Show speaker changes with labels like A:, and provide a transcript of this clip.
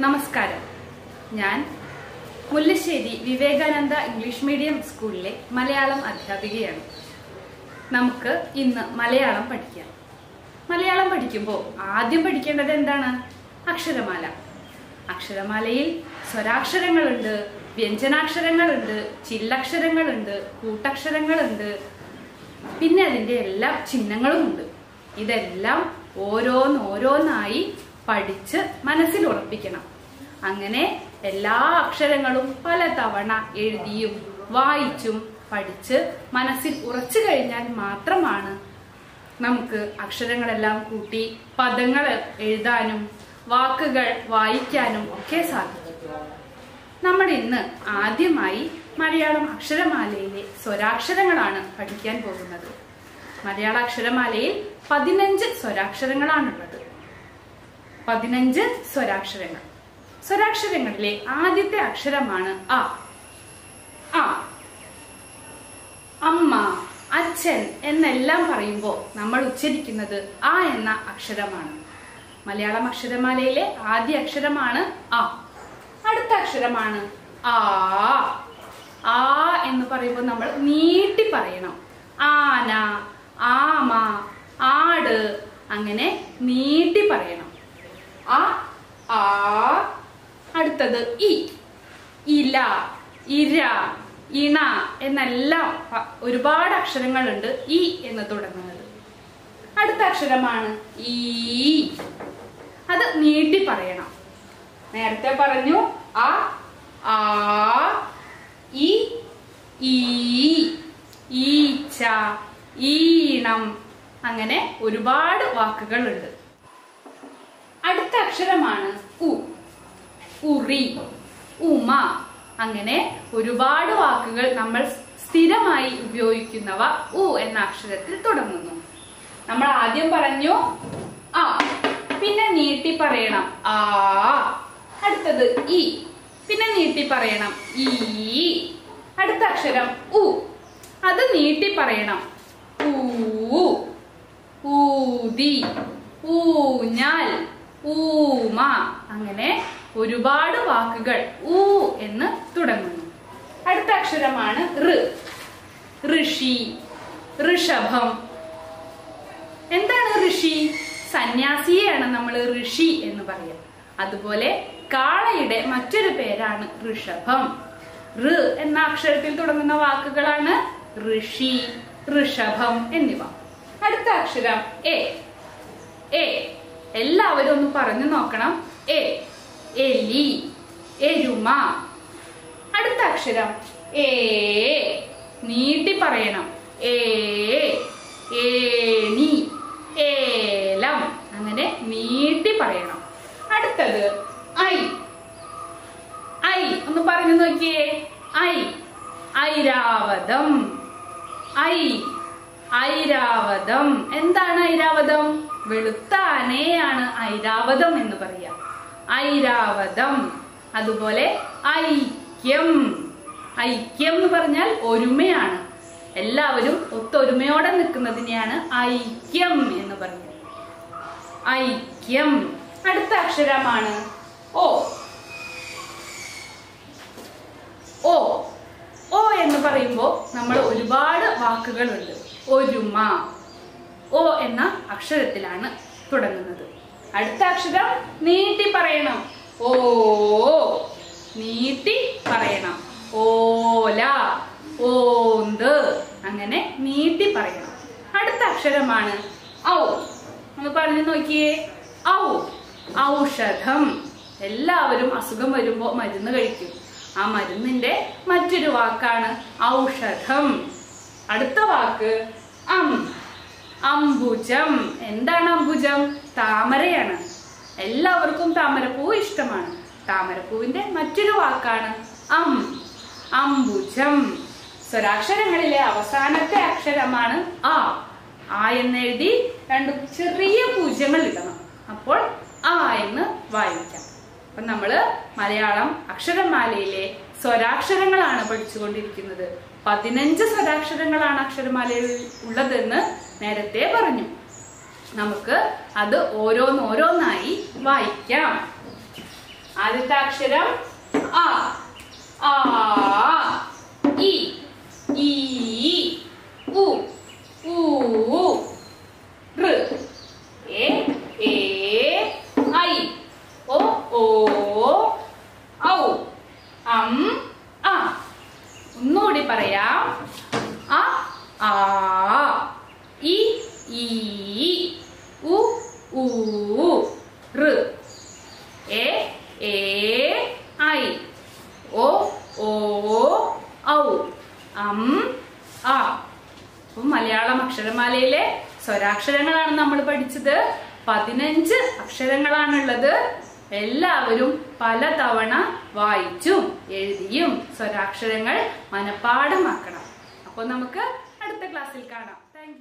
A: നമസ്കാരം. ഞാൻ Mullassery Vivekananda English medium സ്കൂളിലെ മലയാളം അധ്യാപികയാണ്. നമുക്ക് ഇന്ന് മലയാളം പഠിക്കാം. മലയാളം പഠിക്കുമ്പോൾ ആദ്യം പഠിക്കേണ്ടത് എന്താണ്? അക്ഷരമാല. അക്ഷരമാലയിൽ സ്വരാക്ഷരങ്ങളുണ്ട് വ്യഞ്ജനാക്ഷരങ്ങളുണ്ട് ചില്ലക്ഷരങ്ങളുണ്ട് കൂട്ടക്ഷരങ്ങളുണ്ട്. പിന്നെ അതിന്റെ എല്ലാ ചിഹ്നങ്ങളുമുണ്ട്. ഇതെല്ലാം ഓരോന്നോരോന്നായി പഠിച്ച് മനസ്സിൽ ഉറപ്പിക്കണം അങ്ങനെ എല്ലാ അക്ഷരങ്ങളും പല തവണ എഴുതിയും വായിച്ചും പഠിച്ച് മനസ്സിൽ ഉറച്ചു കഴിഞ്ഞാൽ മാത്രമാണ് നമുക്ക് അക്ഷരങ്ങളെല്ലാം കൂട്ടി പദങ്ങൾ എഴുതാനും വാക്കുകൾ വായിക്കാനും ഒക്കെ സാധിക്കും. നമ്മൾ ഇന്ന് ആദ്യമായി മലയാളം അക്ഷരമാലയിലെ സ്വരാക്ഷരങ്ങളാണ് പഠിക്കാൻ പോകുന്നത്. മലയാള അക്ഷരമാലയിൽ പതിനഞ്ച് സ്വരാക്ഷരങ്ങളാണുള്ളത്. പതിനഞ്ച് സ്വരാക്ഷരങ്ങൾ. സ്വരാക്ഷരങ്ങളിലെ ആദ്യത്തെ അക്ഷരമാണ് അ. ആ അമ്മ അച്ഛൻ എന്നെല്ലാം പറയുമ്പോൾ നമ്മൾ ഉച്ചരിക്കുന്നത് ആ എന്ന അക്ഷരമാണ്. മലയാളം അക്ഷരമാലയിലെ ആദ്യ അക്ഷരമാണ് അ. അടുത്ത അക്ഷരമാണ് ആ. ആ എന്ന് പറയുമ്പോൾ നമ്മൾ നീട്ടി പറയണം. ആന ആമ ആട് അങ്ങനെ നീട്ടി പറയണം ആ ആ അടുത്തത് ഇ ഇല ഇര ഇണ എന്നെല്ലാം ഒരുപാട് അക്ഷരങ്ങളുണ്ട് ഇ എന്ന് തുടങ്ങുന്നത്. അടുത്ത അക്ഷരമാണ് ഈ. അത് നീട്ടി പറയണം. നേരത്തെ പറഞ്ഞു ആ ആ ഈ ഈച്ച ഈണം അങ്ങനെ ഒരുപാട് വാക്കുകളുണ്ട്. അടുത്ത അക്ഷരമാണ് ഉ ഉറി ഉമ അങ്ങനെ ഒരുപാട് വാക്കുകൾ നമ്മൾ സ്ഥിരമായി ഉപയോഗിക്കുന്നവ ഉ എന്ന അക്ഷരത്തിൽ തുടങ്ങുന്നു. നമ്മൾ ആദ്യം പറഞ്ഞു ആ പിന്നെ നീട്ടി പറയണം ആ അടുത്തത് ഇ പിന്നെ നീട്ടി പറയണം ഈ അടുത്ത അക്ഷരം ഉ അത് നീട്ടി പറയണം ഊ ഊതി ഊഞ്ഞാൽ ഊമ അങ്ങനെ ഒരുപാട് വാക്കുകൾ ഊ എന്ന് തുടങ്ങുന്നു. അടുത്ത അക്ഷരമാണ് ഋ. ഋഷി ഋഷഭം. എന്താണ് ഋഷി? സന്യാസിയെയാണ് നമ്മൾ ഋഷി എന്ന് പറയുക. അതുപോലെ കാളയുടെ മറ്റൊരു പേരാണ് ഋഷഭം. ഋ എന്ന അക്ഷരത്തിൽ തുടങ്ങുന്ന വാക്കുകളാണ് ഋഷി ഋഷഭം എന്നിവ. അടുത്ത അക്ഷരം എ. എ. എല്ലാവരും ഒന്ന് പറഞ്ഞു നോക്കണം. എ. എലി എരുമ. അടുത്ത അക്ഷരം ഏ നീട്ടി പറയണം. ഏ ഏണി ഏലം. അങ്ങനെ നീട്ടി പറയണം. അടുത്തത് ഐ. ഐ. ഒന്ന് പറഞ്ഞു നോക്കിയേ. ഐ. ഐരാവതം. ഐ. ഐരാവതം. എന്താണ് ഐരാവതം? വെളുത്ത ആനയാണ് ഐരാവതം എന്ന് പറയാ ഐരാവതം. അതുപോലെ ഐക്യം. ഐക്യം എന്ന് പറഞ്ഞാൽ ഒരുമയാണ്. എല്ലാവരും ഒത്തൊരുമയോടെ നിൽക്കുന്നതിനെയാണ് ഐക്യം എന്ന് പറയുന്നത്. ഐക്യം. അടുത്ത അക്ഷരമാണ് ഓ. ഓ. ഓ എന്ന് പറയുമ്പോൾ നമ്മൾ ഒരുപാട് വാക്കുകളുണ്ട്. ഒരുമ. ഓ എന്ന അക്ഷരത്തിലാണ് തുടങ്ങുന്നത്. അടുത്ത അക്ഷരം നീട്ടി പറയണം. ഓ നീട്ടി പറയണം. ഓല ഓന്ത്. അങ്ങനെ നീട്ടി പറയണം. അടുത്ത അക്ഷരമാണ് ഔ. നമ്മൾ പറഞ്ഞു നോക്കിയേ. ഔ ഔഷധം. എല്ലാവരും അസുഖം വരുമ്പോൾ മരുന്ന് കഴിക്കും. ആ മരുന്നിന്റെ മറ്റൊരു വാക്കാണ് ഔഷധം. അടുത്ത വാക്ക് അം. അംബുജം. എന്താണ് അംബുജം? താമരയാണ്. എല്ലാവർക്കും താമരപ്പൂ ഇഷ്ടമാണ്. താമരപ്പൂവിന്റെ മറ്റൊരു വാക്കാണ് അം. അംബുജം. സ്വരാക്ഷരങ്ങളിലെ അവസാനത്തെ അക്ഷരമാണ് ആ. ആ എന്നെഴുതി രണ്ട് ചെറിയ പൂജ്യങ്ങൾ ഇടണം. അപ്പോൾ ആ എന്ന് വായിക്കാം. അപ്പൊ നമ്മൾ മലയാളം അക്ഷരമാലയിലെ സ്വരാക്ഷരങ്ങളാണ് പഠിച്ചുകൊണ്ടിരിക്കുന്നത്. പതിനഞ്ച് സ്വരാക്ഷരങ്ങളാണ് അക്ഷരമാലയിൽ ഉള്ളതെന്ന് നേരത്തെ പറഞ്ഞു. നമുക്ക് അത് ഓരോന്നോരോന്നായി വായിക്കാം. ആദ്യത്തെ അക്ഷരം ആ ആ ഇ ഉ ഊ ഋ എ ഏ ഐ ഒ ഓ ഔ അം ആ ഒന്നുകൂടി പറയാം അ ആ ഇ ഈ ഉ ഊ ഋ എ ഏ ഐ. ഓ ഓ ഔ. അം ആ അപ്പം മലയാളം അക്ഷരമാലയിലെ സ്വരാക്ഷരങ്ങളാണ് നമ്മൾ പഠിച്ചത്. പതിനഞ്ച് അക്ഷരങ്ങളാണുള്ളത്. എല്ലാവരും പലതവണ വായിച്ചും എഴുതിയും സ്വരാക്ഷരങ്ങൾ മനഃപ്പാടമാക്കണം അപ്പോൾ നമുക്ക് അടുത്ത ക്ലാസ്സിൽ കാണാം. താങ്ക്